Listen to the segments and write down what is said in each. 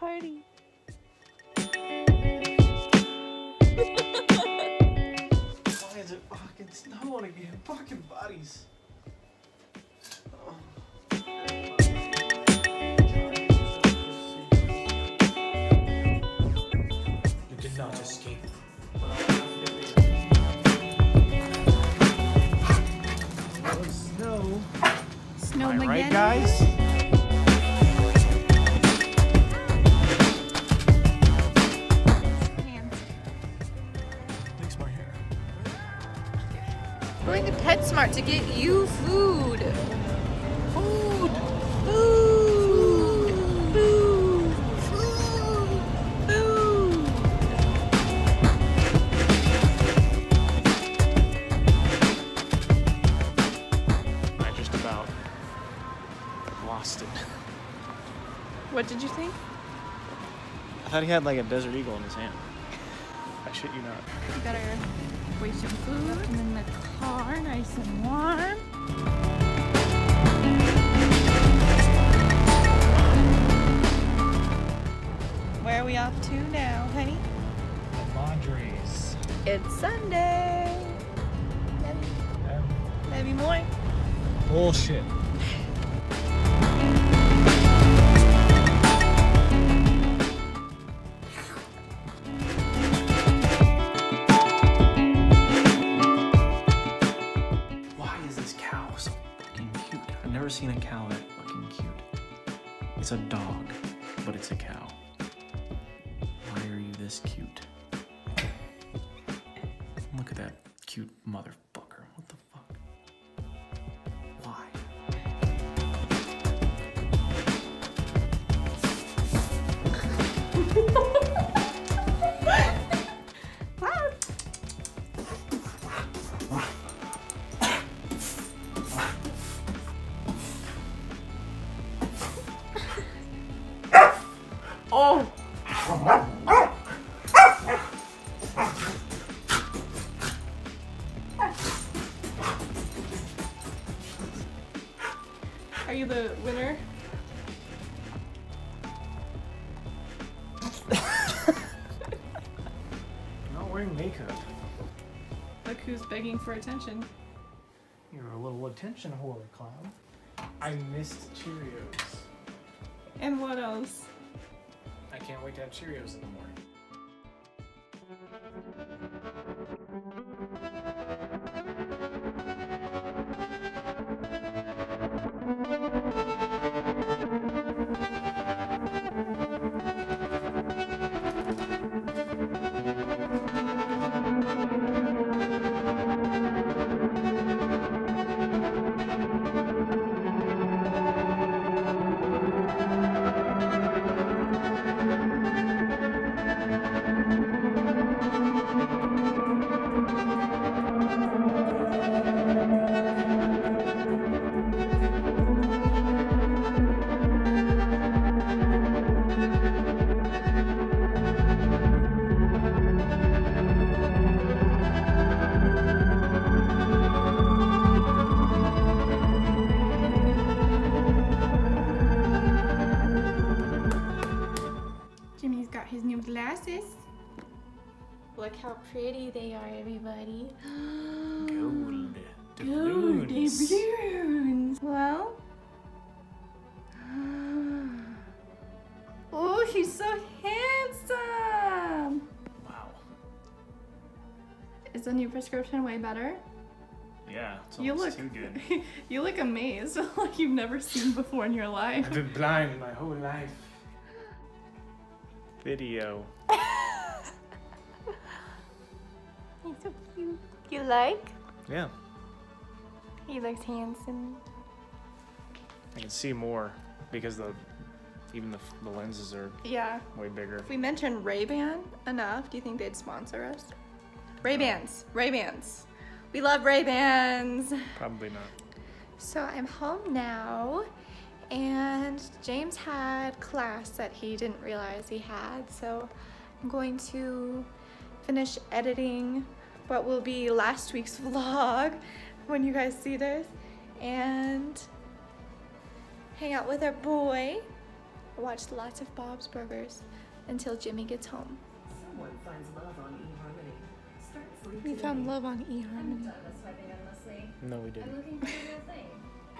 party. Why is it fucking snowing again? Fucking bodies. You did not escape. Snow. Snow Am right, guys? Going to PetSmart to get you food. Food. Food. Food. Food. Food. I just about lost it. What did you think? I thought he had like a desert eagle in his hand. I shit you not. We got waste some food in the car, nice and warm. Where are we off to now, honey? The Madres. It's Sunday. Maybe more. Bullshit. Look at that cute motherfucker. What the fuck? Why? Oh! Wearing makeup. Look who's begging for attention. You're a little attention whore, clown. I missed Cheerios. And what else? I can't wait to have Cheerios in the morning. His new glasses. Look how pretty they are, everybody. Gold. Gold doubloons. doubloons. Well. Oh, he's so handsome. Wow. Is the new prescription way better? Yeah, it's You look too good. you look amazed, like you've never seen before in your life. I've been blind my whole life. Video. He's so cute. You like? Yeah, He looks handsome. I can see more because the even the, the lenses are Yeah. way bigger. If we mention Ray-Ban enough, do you think they'd sponsor us? Ray-Bans. Ray-Bans. We love Ray-Bans. Probably not. So I'm home now, and James had class that he didn't realize he had. So I'm going to finish editing what will be last week's vlog when you guys see this, and hang out with our boy watch lots of Bob's Burgers until Jimmy gets home. Someone finds love on eHarmony. Start We today. found love on eHarmony. No, we didn't.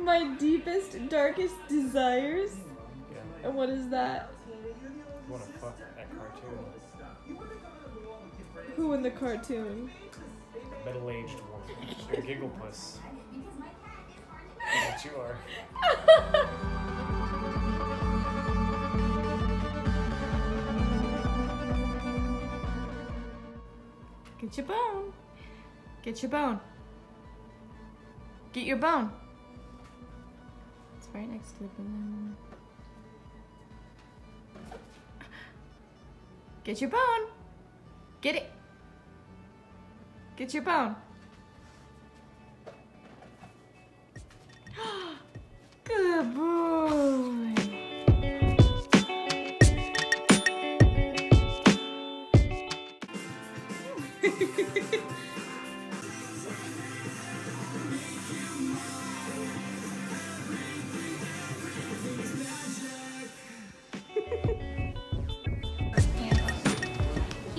My deepest, darkest desires? Yeah. And what is that? You wanna fuck that cartoon? Who in the cartoon? Middle aged woman. You're a giggle puss. You are. Get your bone. Get your bone. Get your bone. Right next to the balloon. Get your bone. Get it. Get your bone. Boy.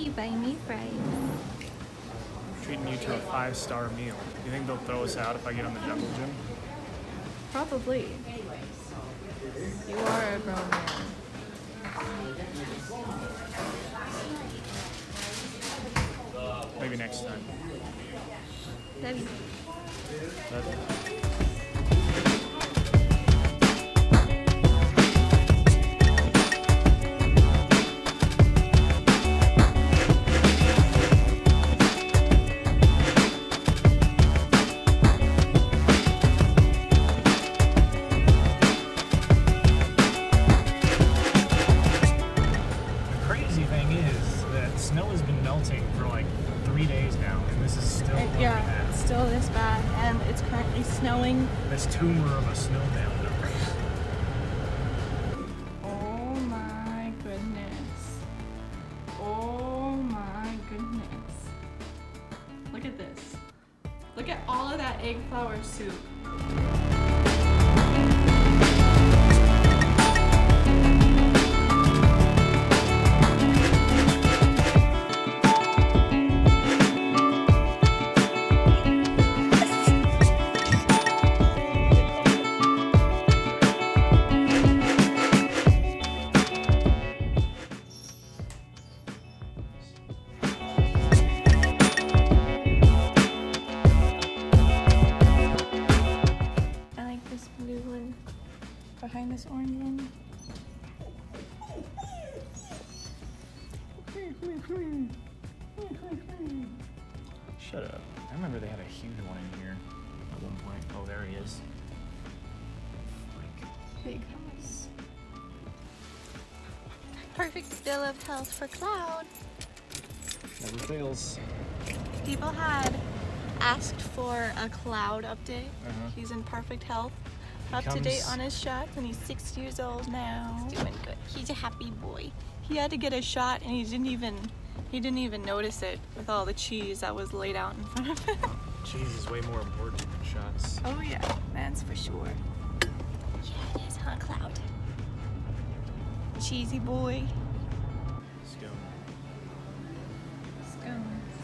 He buy me fries. Treating you to a five star meal. You think they'll throw us out if I get on the jungle gym? Probably. You are a grown man. Maybe next time. Debbie. But Tumor of a snowman. Oh my goodness. Oh my goodness. Look at this. Look at all of that egg flour soup. Behind this orange one. Shut up. I remember they had a huge one in here at one point. Oh, there he is. Freak. Big house. Perfect bill of health for Cloud. Never fails. People had asked for a Cloud update. Uh-huh. He's in perfect health. Up to date on his shots, and he's six years old now. He's doing good. He's a happy boy. He had to get a shot, and he didn't even he didn't even notice it with all the cheese that was laid out in front of him. Cheese is way more important than shots. oh yeah, that's for sure. Yeah, it is, huh, Cloud? Cheesy boy. Go. Scones.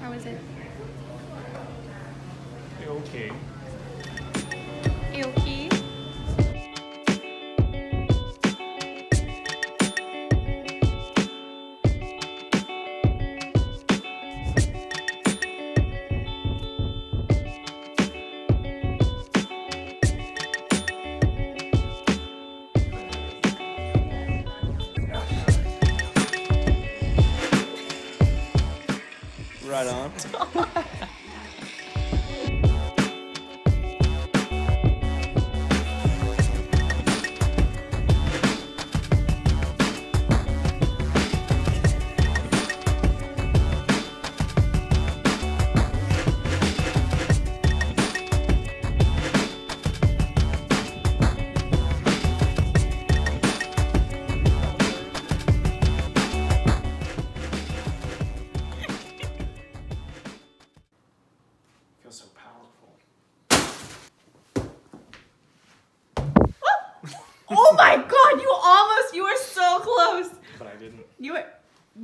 How is it? Okay. On.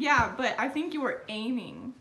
Yeah, but I think you were aiming.